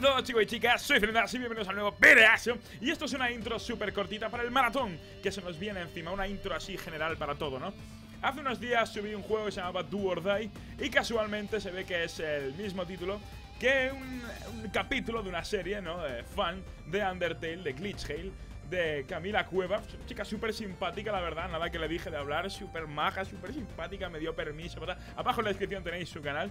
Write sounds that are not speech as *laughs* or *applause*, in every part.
todos chicos y chicas, soy Fernandas y bienvenidos al nuevo videazo Y esto es una intro súper cortita para el maratón Que se nos viene encima, una intro así general para todo, ¿no? Hace unos días subí un juego que se llamaba Do or Die Y casualmente se ve que es el mismo título que un, capítulo de una serie, ¿no? Fan de Undertale, de Glitch Hale de Camila Cueva, chica súper simpática, la verdad, nada que le dije de hablar, súper maja, súper simpática, me dio permiso, ¿verdad? Abajo en la descripción tenéis su canal.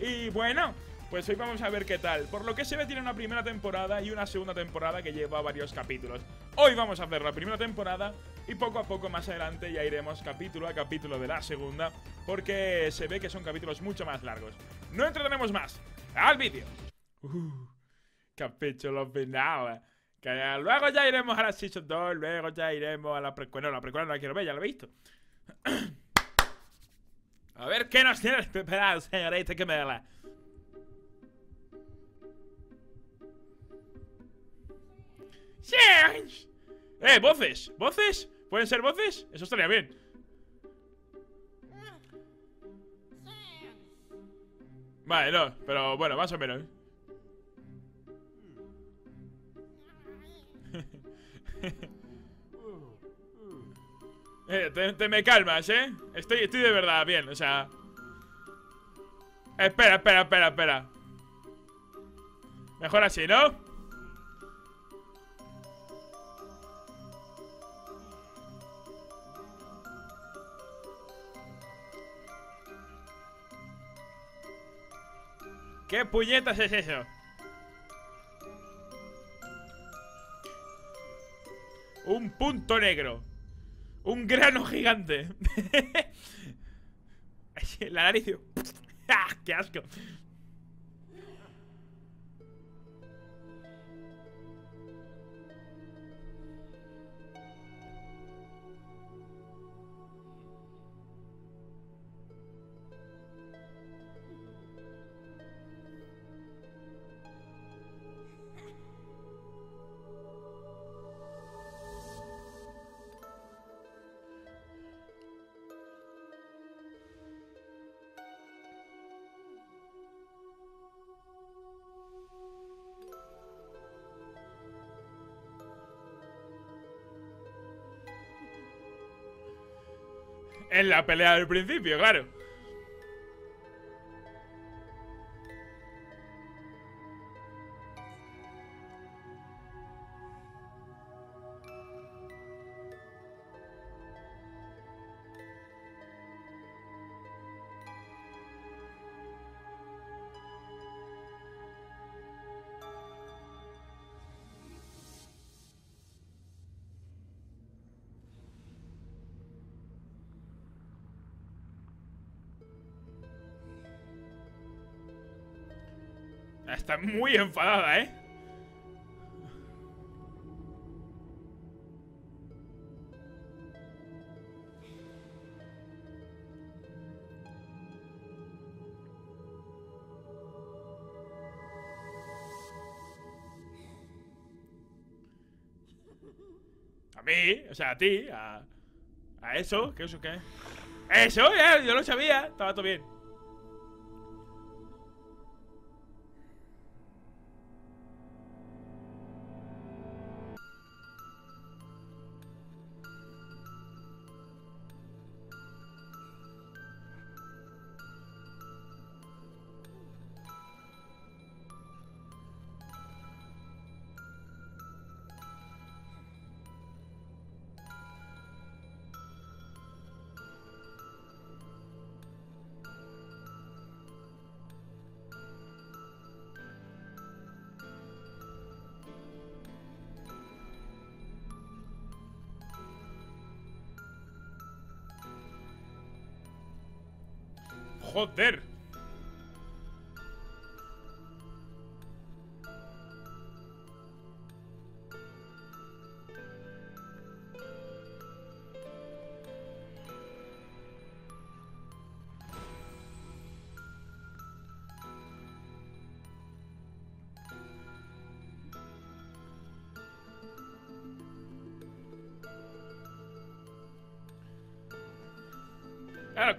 Y bueno, pues hoy vamos a ver qué tal. Por lo que se ve tiene una primera temporada y una segunda temporada que lleva varios capítulos. Hoy vamos a ver la primera temporada y poco a poco más adelante ya iremos capítulo a capítulo de la segunda porque se ve que son capítulos mucho más largos. No entretenemos más. ¡Al vídeo! Uh, capítulo final. Que luego ya iremos a la Season 2, luego ya iremos a la precuela. No, la precuela no la quiero ver, ya lo he visto. *coughs* a ver qué nos tienes preparado, señorita que me ¡Eh, voces! ¿Voces? ¿Pueden ser voces? Eso estaría bien Vale, no, pero bueno, más o menos *laughs* eh, te, me calmas, ¿eh? Estoy, estoy de verdad bien, o sea Espera, espera, espera, espera Mejor así, ¿no? ¿Qué puñetas es eso? Un punto negro Un grano gigante *laughs* La nariz ¡Ah, ¡Qué asco! En la pelea del principio, claro. Está muy enfadada, ¿eh? A mí, o sea, a ti, a, a eso, ¿qué eso qué? ¡Eso! Ya, yo lo sabía, estaba todo bien Joder.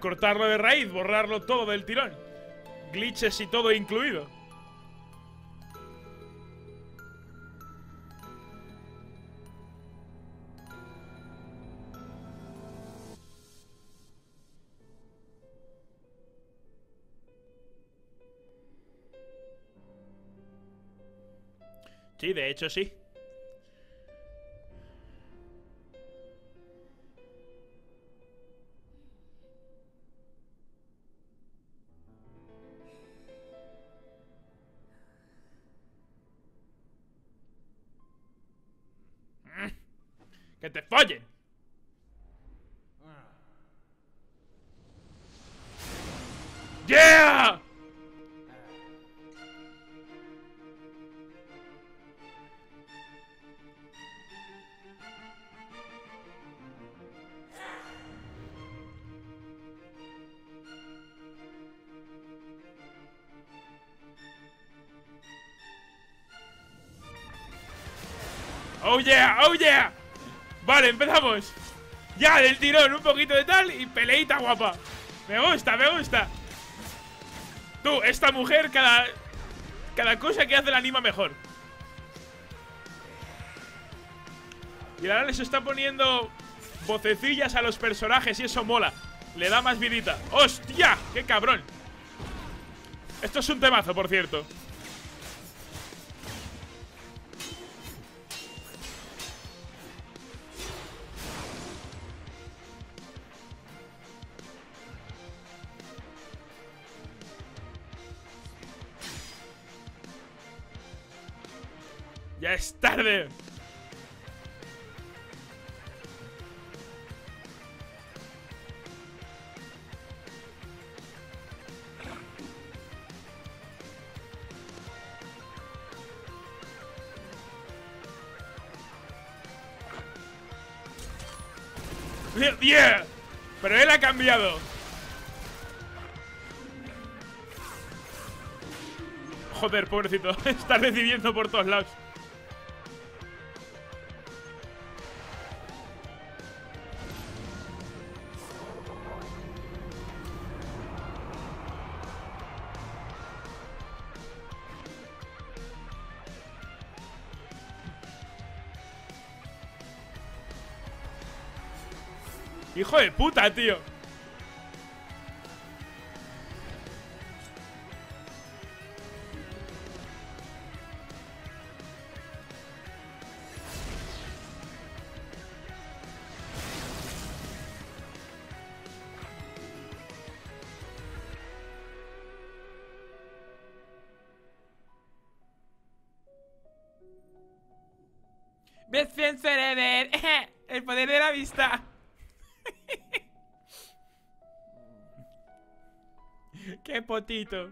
Cortarlo de raíz, borrarlo todo del tirón. Glitches y todo incluido. Sí, de hecho sí. Te follen! ¡Yeah! Oh yeah, oh yeah Vale, empezamos. Ya, del tirón, un poquito de tal Y peleita guapa. Me gusta, me gusta. Tú, esta mujer cada... Cada cosa que hace la anima mejor. Y ahora les está poniendo Vocecillas a los personajes Y eso mola. Le da más vidita. ¡Hostia! ¡Qué cabrón! Esto es un temazo, por cierto tarde. ¡Yeah! Pero él ha cambiado. Joder, pobrecito. *laughs* Está recibiendo por todos lados. Hijo de puta, tío. Best friends forever. El poder de la vista. ¡Qué potito!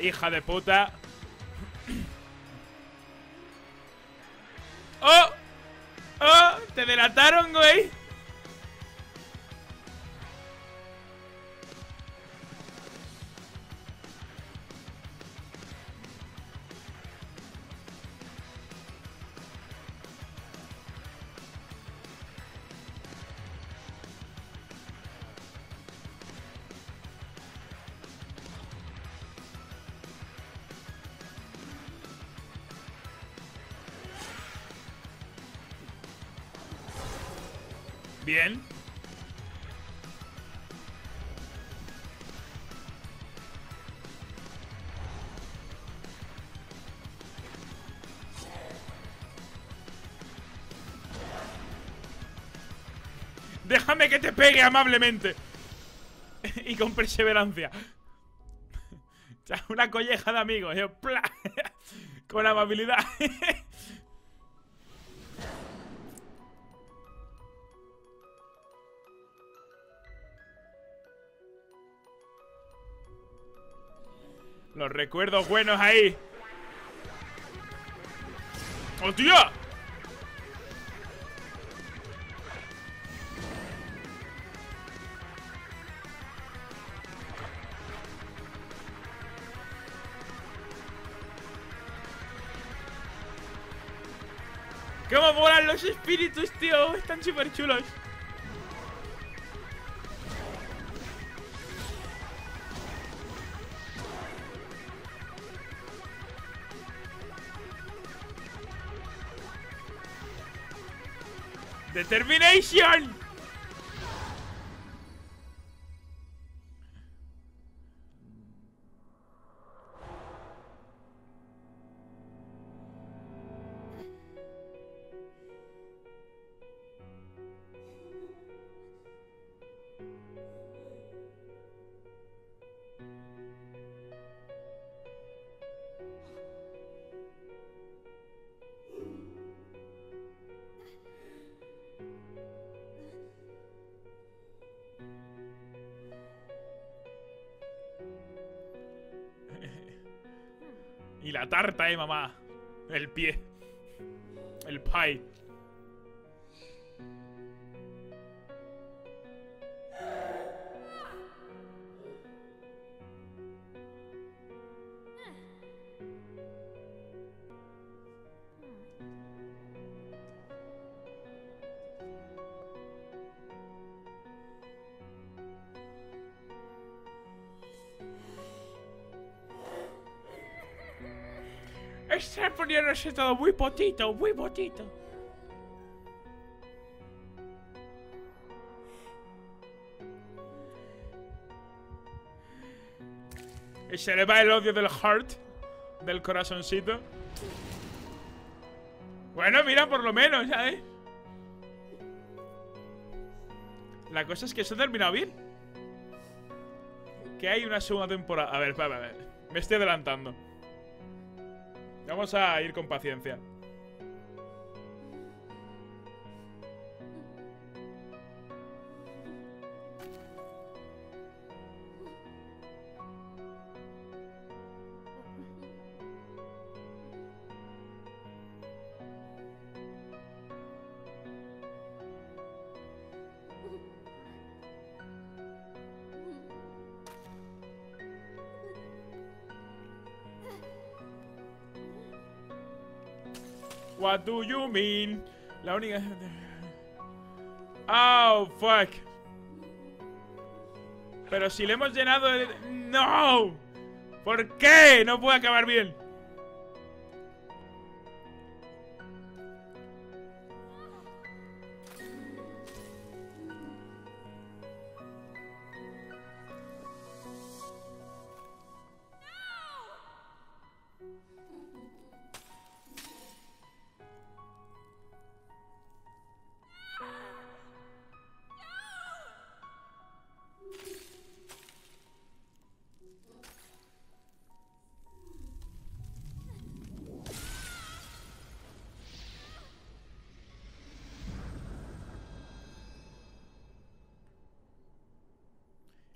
Hija de puta. Delataron, Bien. Déjame que te pegue amablemente. *laughs* y con perseverancia. *laughs* Una colleja de amigos. Yo, *laughs* con amabilidad. Los recuerdos buenos ahí. ¡Hostia! ¡Cómo volan los espíritus, tío! Están súper chulos. ¡Determination! La tarta, eh, mamá. El pie. El pie. Está poniéndose todo muy potito, muy potito. Y se le va el odio del heart, del corazoncito. Bueno, mira, por lo menos, ¿sabes? La cosa es que se ha terminado bien. Que hay una segunda temporada. A ver, espera, a ver. Me estoy adelantando. Vamos a ir con paciencia. What do you mean? La única... Oh, fuck. Pero si le hemos llenado de... ¡No! ¿Por qué? No puede acabar bien.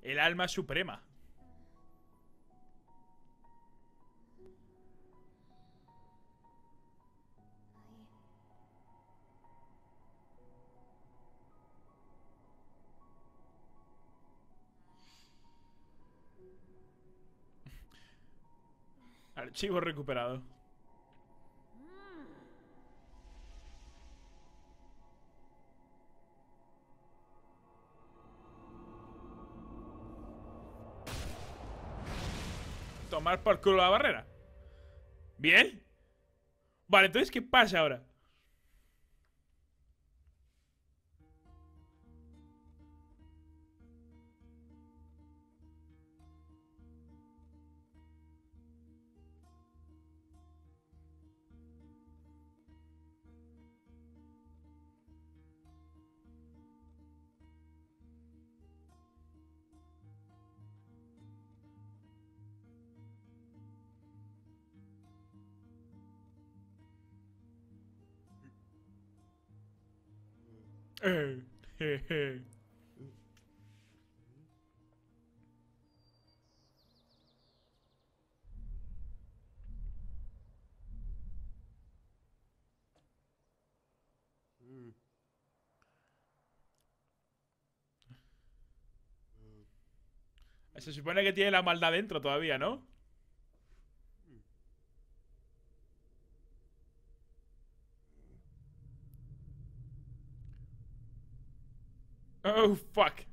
El alma suprema. Archivo recuperado. Tomar por culo la barrera. ¿Bien? Vale, entonces, ¿qué pasa ahora? *laughs* Se supone que tiene la maldad dentro todavía, ¿no? Oh, fuck.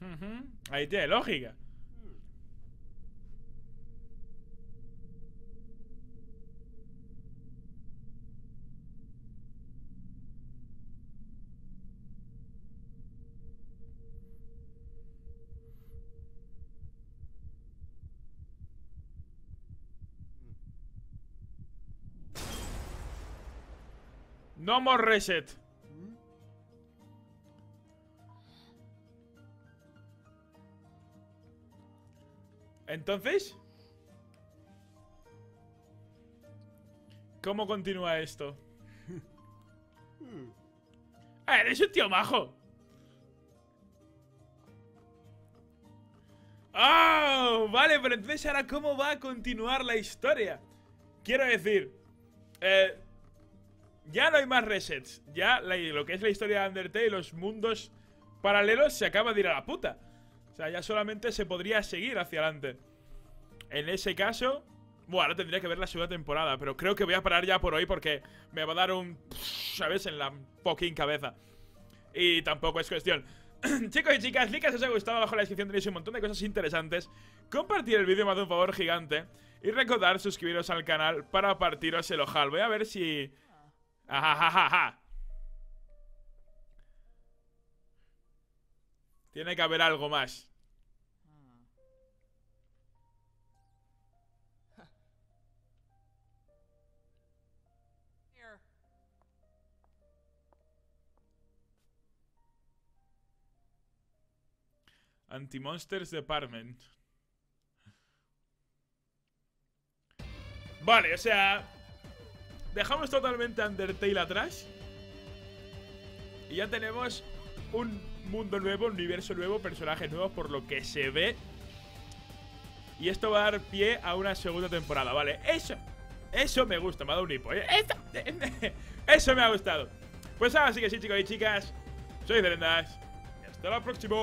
Ujú, Ahí tiene lógica. No more reset. Entonces, ¿cómo continúa esto? *laughs* Ah, eres un tío majo. ¡Oh! Vale, pero entonces ahora ¿cómo va a continuar la historia? Quiero decir, eh, ya no hay más resets. Ya lo que es la historia de Undertale y los mundos paralelos se acaba de ir a la puta. O sea, ya solamente se podría seguir hacia adelante. En ese caso, bueno, ahora tendría que ver la segunda temporada, pero creo que voy a parar ya por hoy porque me va a dar un, ¿sabes? En la fucking cabeza. Y tampoco es cuestión. *clears throat* Chicos y chicas, si os ha gustado, abajo en la descripción tenéis un montón de cosas interesantes. Compartir el vídeo me hace un favor gigante. Y recordar suscribiros al canal para partiros el ojal. Voy a ver si... Ajajajaja. Tiene que haber algo más. Anti-Monsters Department. Vale, o sea... Dejamos totalmente Undertale atrás. Y ya tenemos un mundo nuevo, un universo nuevo, personajes nuevos por lo que se ve. Y esto va a dar pie a una segunda temporada, ¿vale? Eso, eso me gusta, me ha dado un hipo, ¿eh? Eso, *laughs* eso me ha gustado. Pues ahora sí que sí, chicos y chicas. Soy Zerendas. Y hasta la próxima.